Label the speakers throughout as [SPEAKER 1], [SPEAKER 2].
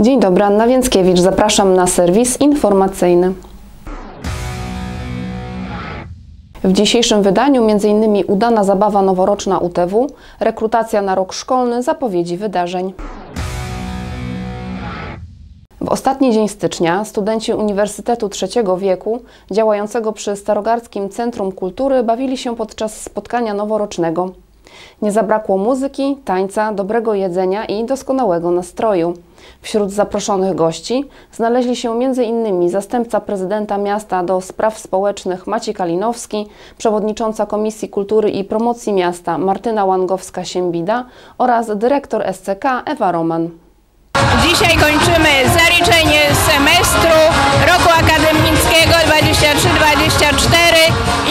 [SPEAKER 1] Dzień dobry, Anna Więckiewicz. Zapraszam na serwis informacyjny. W dzisiejszym wydaniu m.in. udana zabawa noworoczna UTW, rekrutacja na rok szkolny, zapowiedzi wydarzeń. W ostatni dzień stycznia studenci Uniwersytetu Trzeciego Wieku, działającego przy Starogardzkim Centrum Kultury, bawili się podczas spotkania noworocznego. Nie zabrakło muzyki, tańca, dobrego jedzenia i doskonałego nastroju. Wśród zaproszonych gości znaleźli się m.in. zastępca prezydenta miasta do spraw społecznych Maciej Kalinowski, przewodnicząca Komisji Kultury i Promocji Miasta Martyna Łangowska-Siembida oraz dyrektor SCK Ewa Roman.
[SPEAKER 2] Dzisiaj kończymy zaliczenie semestru roku akademickiego 23-24.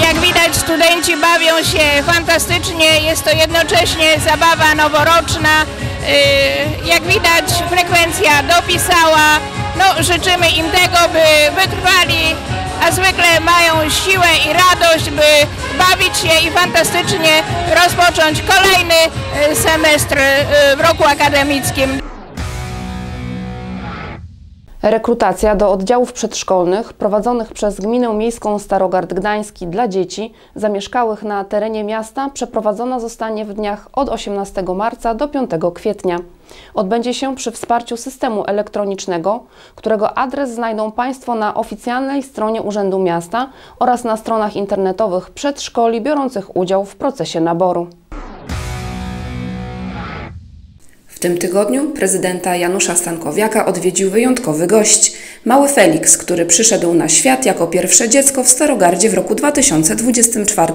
[SPEAKER 2] Jak widać studenci bawią się fantastycznie, jest to jednocześnie zabawa noworoczna. Yy, Jak widać frekwencja dopisała. No, życzymy im tego, by wytrwali, a zwykle mają siłę i radość, by bawić się i fantastycznie rozpocząć kolejny yy, semestr yy, w roku akademickim.
[SPEAKER 1] Rekrutacja do oddziałów przedszkolnych prowadzonych przez Gminę Miejską Starogard Gdański dla dzieci zamieszkałych na terenie miasta przeprowadzona zostanie w dniach od 18 marca do 5 kwietnia. Odbędzie się przy wsparciu systemu elektronicznego, którego adres znajdą Państwo na oficjalnej stronie Urzędu Miasta oraz na stronach internetowych przedszkoli biorących udział w procesie naboru. W tym tygodniu prezydenta Janusza Stankowiaka odwiedził wyjątkowy gość, mały Felix, który przyszedł na świat jako pierwsze dziecko w Starogardzie w roku 2024.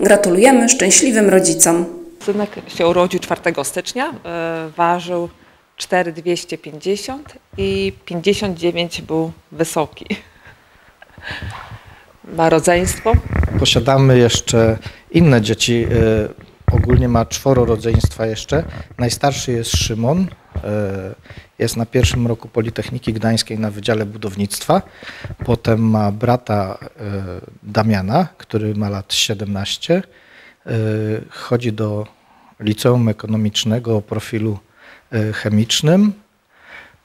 [SPEAKER 1] Gratulujemy szczęśliwym rodzicom.
[SPEAKER 3] Synek się urodził 4 stycznia, e, ważył 4,250 i 59 był wysoki. Ma rodzeństwo.
[SPEAKER 4] Posiadamy jeszcze inne dzieci. Ogólnie ma czworo rodzeństwa jeszcze. Najstarszy jest Szymon. e, Jest na pierwszym roku Politechniki Gdańskiej na Wydziale Budownictwa. Potem ma brata e, Damiana, który ma lat 17. E, Chodzi do liceum ekonomicznego o profilu chemicznym.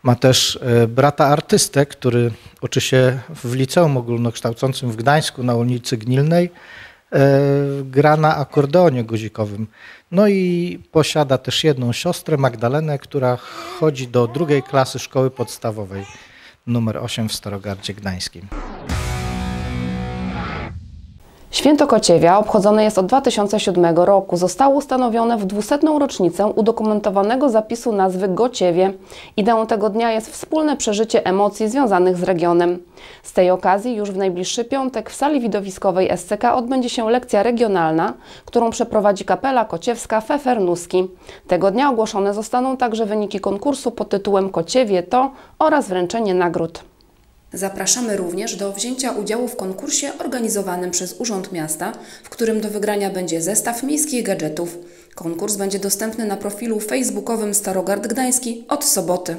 [SPEAKER 4] Ma też brata artystę, który uczy się w liceum ogólnokształcącym w Gdańsku na ulicy Gnilnej. E, Gra na akordeonie guzikowym. No i posiada też jedną siostrę, Magdalenę, która chodzi do drugiej klasy szkoły podstawowej numer 8 w Starogardzie Gdańskim.
[SPEAKER 1] Święto Kociewia obchodzone jest od 2007 roku. Zostało ustanowione w 200. rocznicę udokumentowanego zapisu nazwy Gociewie. Ideą tego dnia jest wspólne przeżycie emocji związanych z regionem. Z tej okazji już w najbliższy piątek w sali widowiskowej SCK odbędzie się lekcja regionalna, którą przeprowadzi kapela kociewska Fefernuski. Tego dnia ogłoszone zostaną także wyniki konkursu pod tytułem Kociewie to oraz wręczenie nagród. Zapraszamy również do wzięcia udziału w konkursie organizowanym przez Urząd Miasta, w którym do wygrania będzie zestaw miejskich gadżetów. Konkurs będzie dostępny na profilu facebookowym Starogard Gdański od soboty.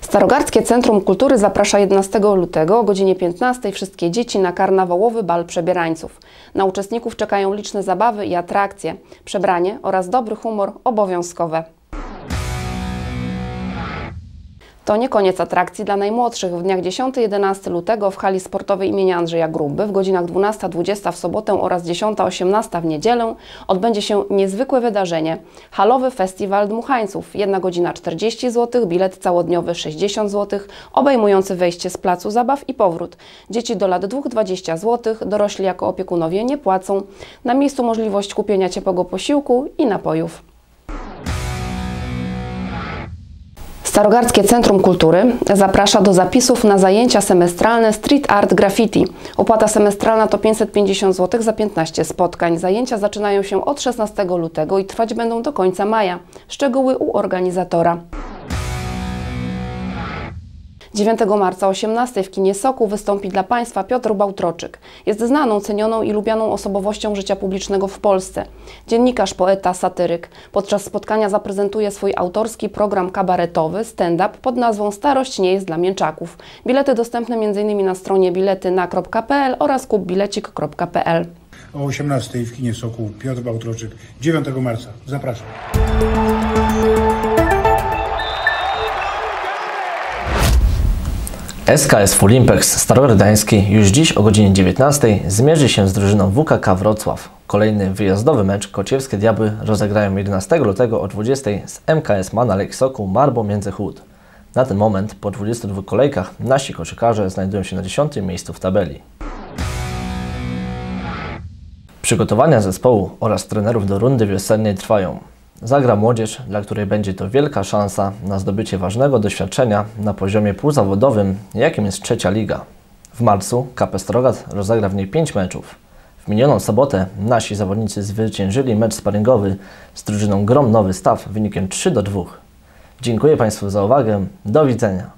[SPEAKER 1] Starogardzkie Centrum Kultury zaprasza 11 lutego o godzinie 15 wszystkie dzieci na karnawałowy bal przebierańców. Na uczestników czekają liczne zabawy i atrakcje, przebranie oraz dobry humor obowiązkowe. To nie koniec atrakcji dla najmłodszych. W dniach 10-11 lutego w hali sportowej imienia Andrzeja Gruby w godzinach 12-20 w sobotę oraz 10-18 w niedzielę odbędzie się niezwykłe wydarzenie. Halowy Festiwal Dmuchańców. 1 godzina 40 zł, bilet całodniowy 60 zł, obejmujący wejście z placu zabaw i powrót. Dzieci do lat 2-20 zł, dorośli jako opiekunowie nie płacą. Na miejscu możliwość kupienia ciepłego posiłku i napojów. Starogardzkie Centrum Kultury zaprasza do zapisów na zajęcia semestralne Street Art Graffiti. Opłata semestralna to 550 zł za 15 spotkań. Zajęcia zaczynają się od 16 lutego i trwać będą do końca maja. Szczegóły u organizatora. 9 marca o 18 w kinie Soku wystąpi dla Państwa Piotr Bałtroczyk. Jest znaną, cenioną i lubianą osobowością życia publicznego w Polsce. Dziennikarz, poeta, satyryk. Podczas spotkania zaprezentuje swój autorski program kabaretowy stand-up pod nazwą Starość nie jest dla mięczaków. Bilety dostępne m.in. na stronie biletyna.pl oraz kupbilecik.pl.
[SPEAKER 5] o 18 w kinie Sokół Piotr Bałtroczyk 9 marca. Zapraszam. SKS Fulimpex Starogard Gdański już dziś o godzinie 19 zmierzy się z drużyną WKK Wrocław. Kolejny wyjazdowy mecz Kociewskie Diabły rozegrają 11 lutego o 20 z MKS Manalek Soku Marbo Międzychód. Na ten moment po 22 kolejkach nasi koszykarze znajdują się na 10 miejscu w tabeli. Przygotowania zespołu oraz trenerów do rundy wiosennej trwają. Zagra młodzież, dla której będzie to wielka szansa na zdobycie ważnego doświadczenia na poziomie półzawodowym, jakim jest trzecia liga. W marcu KP Strogat rozegra w niej 5 meczów. W minioną sobotę nasi zawodnicy zwyciężyli mecz sparingowy z drużyną Grom Nowy Staw wynikiem 3 do 2. Dziękuję Państwu za uwagę. Do widzenia.